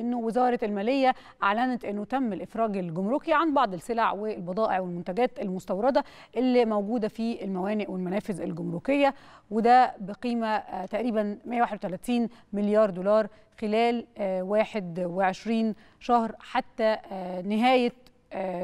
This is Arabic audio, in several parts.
إنه وزارة المالية أعلنت إنه تم الإفراج الجمركي عن بعض السلع والبضائع والمنتجات المستوردة اللي موجودة في الموانئ والمنافذ الجمركية وده بقيمة تقريبا 131 مليار دولار خلال 21 شهر حتى نهاية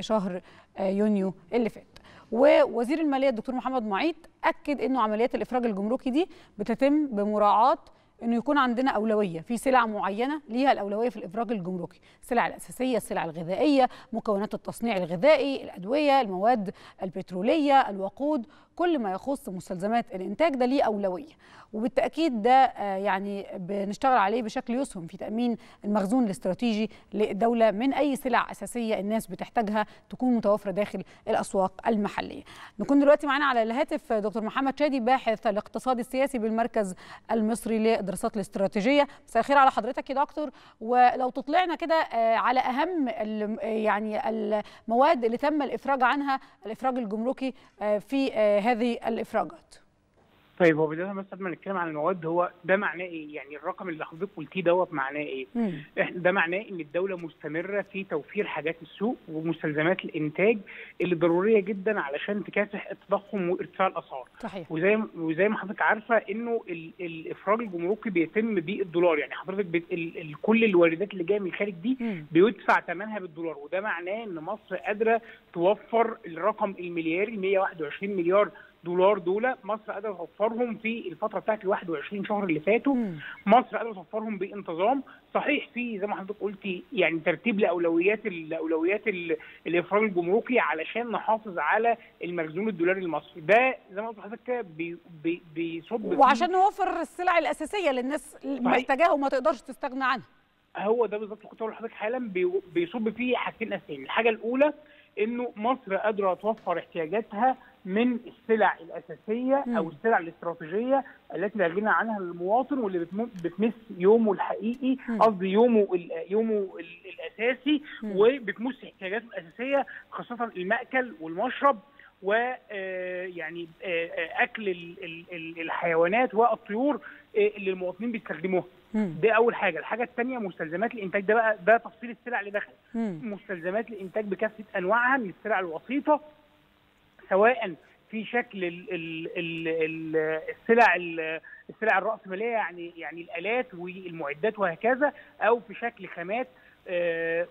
شهر يونيو اللي فات. ووزير المالية الدكتور محمد معيط أكد إنه عمليات الإفراج الجمركي دي بتتم بمراعاة إنه يكون عندنا أولوية في سلع معينة ليها الأولوية في الإفراج الجمركي. السلع الأساسية السلع الغذائية مكونات التصنيع الغذائي الأدوية المواد البترولية الوقود كل ما يخص مستلزمات الإنتاج. ده ليه أولوية. وبالتأكيد ده يعني بنشتغل عليه بشكل يسهم في تأمين المخزون الاستراتيجي للدولة من أي سلع أساسية الناس بتحتاجها تكون متوفرة داخل الأسواق المحلية. نكون دلوقتي معانا على الهاتف دكتور محمد شادي باحث الاقتصاد السياسي بالمركز المصري للدراسات الاستراتيجية. مساء الخير على حضرتك يا دكتور ولو تطلعنا كده على أهم يعني المواد اللي تم الإفراج عنها الإفراج الجمركي في هذه الإفراجات. طيب هو بدايه بس قبل ما نتكلم عن المواد هو ده معناه إيه؟ يعني الرقم اللي حضرتك قلتيه دوت معناه إيه؟ إحنا ده معناه إن الدولة مستمرة في توفير حاجات السوق ومستلزمات الإنتاج اللي ضرورية جدا علشان تكافح التضخم وارتفاع الأسعار. صحيح. وزي وزي ما حضرتك عارفة إنه ال الإفراج الجمركي بيتم بالدولار يعني حضرتك بت ال ال كل الواردات اللي جاية من الخارج دي مم. بيدفع ثمنها بالدولار وده معناه إن مصر قادرة توفر الرقم الملياري 121 مليار دولار دول مصر قادرة توفرهم في الفترة بتاعت ال 21 شهر اللي فاتوا. مصر قادرة توفرهم بانتظام. صحيح في زي ما حضرتك قلتي يعني ترتيب لأولويات الاولويات الافراج الجمركي علشان نحافظ على المخزون الدولاري المصري. ده زي ما قلت لحضرتك بي بي بيصب وعشان نوفر السلع الأساسية اللي الناس محتاجاها وما تقدرش تستغنى عنها. هو ده بالظبط كنت هقول لحضرتك حالا. بي بيصب فيه حاجتين أساسيين. الحاجة الأولى إنه مصر قادرة توفر احتياجاتها من السلع الأساسية. أو السلع الاستراتيجية التي لا غنى عنها للمواطن واللي بتم- بتمس يومه الحقيقي. قصدي يومه ال- يومه ال- الأساسي. وبتمس احتياجاته الأساسية خاصة المأكل والمشرب ويعني أكل ال- ال- ال- الحيوانات والطيور آه، اللي المواطنين بيستخدموها. دي أول حاجة الحاجة الثانية مستلزمات الإنتاج ده بقى ده تفصيل السلع اللي دخلت مم. مستلزمات الإنتاج بكافة أنواعها من السلع الوسيطة سواء في شكل ال ال ال ال السلع ال- السلع الرأسمالية يعني يعني الآلات والمعدات وهكذا أو في شكل خامات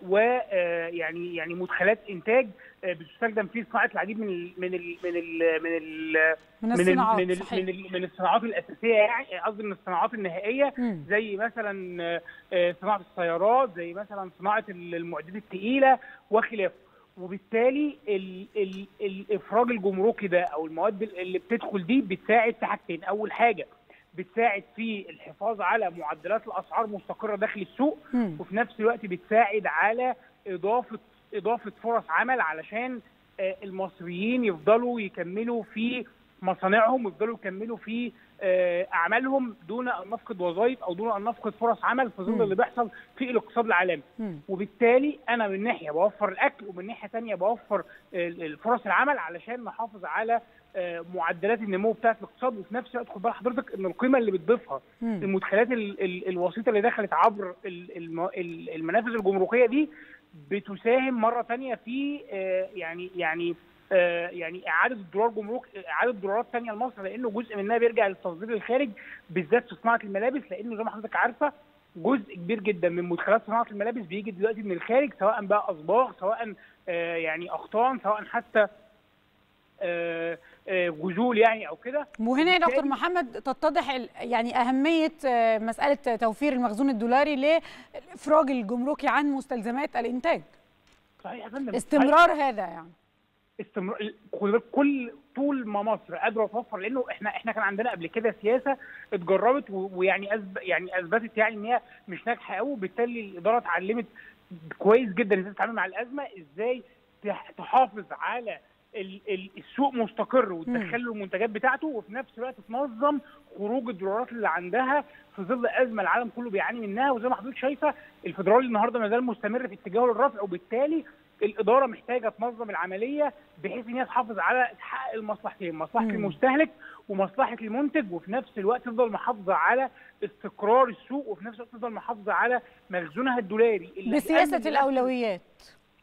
ويعني يعني مدخلات إنتاج آه، بتستخدم في صناعة العديد من ال من ال من ال من ال من من ال الصناعات من ال من, ال من الصناعات الأساسية يعني قصدي من الصناعات النهائية مم. زي مثلا آه، آه، صناعة السيارات زي مثلا صناعة المعدات الثقيله وخلافه وبالتالي ال ال الافراج الجمركي ده أو المواد اللي بتدخل دي بتساعد في حاجتين أول حاجة بتساعد في الحفاظ على معدلات الأسعار مستقرة داخل السوق مم. وفي نفس الوقت بتساعد على إضافة إضافة فرص عمل علشان آه، المصريين يفضلوا يكملوا في مصانعهم ويفضلوا يكملوا في آه، أعمالهم دون أن نفقد وظائف أو دون أن نفقد فرص عمل في. ظل اللي بيحصل في الاقتصاد العالمي. وبالتالي أنا من ناحية بوفر الأكل ومن ناحية ثانية بوفر فرص العمل علشان نحافظ على آه، معدلات النمو بتاعة الاقتصاد وفي نفس الوقت خد بال حضرتك إن القيمة اللي بتضيفها. المدخلات ال- ال- الوسيطة اللي دخلت عبر ال- الم- ال- المنافذ الجمركية دي بتساهم مرة ثانية في آه، يعني يعني يعني إعادة الدولار جمرك إعادة دولارات ثانية لمصر لأنه جزء منها بيرجع للتصدير الخارج بالذات في صناعة الملابس لأنه زي ما حضرتك عارفة جزء كبير جدا من مدخلات صناعة الملابس بيجي دلوقتي من الخارج سواء بقى أصباغ سواء آه، يعني أقطان سواء حتى آه، آه، جذول يعني أو كده. وهنا يا دكتور محمد تتضح يعني أهمية آه، مسألة توفير المخزون الدولاري للإفراج الجمركي عن مستلزمات صحيح فندم. صحيح. استمرار هذا يعني. بالك كل طول ما مصر قادرة توفر لأنه إحنا إحنا كان عندنا قبل كده سياسة اتجربت ويعني أثب يعني أثبتت يعني إن هي مش ناجحة قوي وبالتالي الإدارة اتعلمت كويس جدا إزاي تتعامل مع الأزمة إزاي تح- تحافظ على ال- ال- السوق مستقر وتدخل له المنتجات بتاعته وفي نفس الوقت تنظم خروج الدولارات اللي عندها في ظل أزمة العالم كله بيعاني منها وزي ما حضرتك شايفة الفدرالي النهارده ما زال مستمر في اتجاهه للرفع وبالتالي الإدارة محتاجة تنظم العملية بحيث إن هي تحافظ على تحقق المصلحتين مصلحة مم. المستهلك ومصلحة المنتج وفي نفس الوقت تفضل محافظة على استقرار السوق وفي نفس الوقت تفضل محافظة على مخزونها الدولاري اللي بسياسة الأولويات.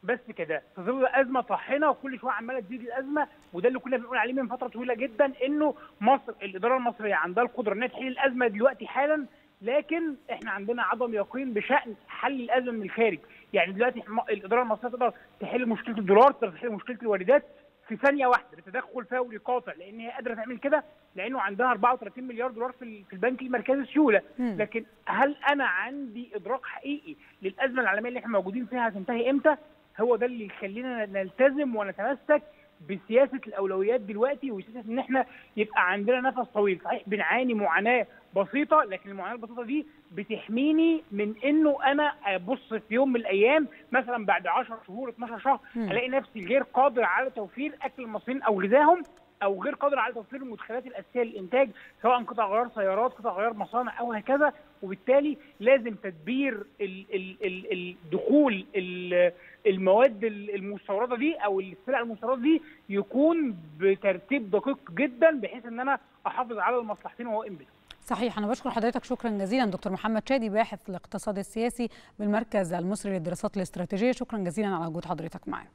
بس كده. في ظل أزمة طاحنة وكل شوية عمالة تزيد الأزمة وده اللي كنا بنقول عليه من فترة طويلة جدا إنه مصر الإدارة المصرية عندها القدرة إنها تحل الأزمة دلوقتي حالا لكن إحنا عندنا عدم يقين بشأن حل الأزمة من الخارج. يعني دلوقتي الإدارة المصرية تقدر تحل مشكلة الدولار تقدر تحل مشكلة الواردات في ثانية واحدة بتدخل فوري قاطع لأن هي قادرة تعمل كده لأنه عندها 34 مليار دولار في في البنك المركزي سيوله. لكن هل أنا عندي إدراك حقيقي للأزمة العالمية اللي إحنا موجودين فيها هتنتهي إمتى؟ هو ده اللي يخلينا نلتزم ونتمسك بسياسة الأولويات دلوقتي وسياسه إن إحنا يبقى عندنا نفس طويل صحيح بنعاني معاناة بسيطة لكن المعاناة البسيطة دي بتحميني من إنه أنا أبص في يوم من الأيام مثلا بعد 10 شهور 12 شهر. ألاقي نفسي غير قادر على توفير أكل المصريين أو غذائهم أو غير قادر على توفير المدخلات الأساسية للإنتاج سواء قطع غيار سيارات قطع غيار مصانع أو هكذا. وبالتالي لازم تدبير ال ال ال الدخول ال المواد ال- المستوردة دي أو السلع المستورده دي يكون بترتيب دقيق جدا بحيث إن أنا أحافظ على المصلحتين وهو بينهم صحيح. أنا بشكر حضرتك شكرا جزيلا. دكتور محمد شادي باحث الاقتصاد السياسي بالمركز المصري للدراسات الاستراتيجية شكرا جزيلا على وجود حضرتك معنا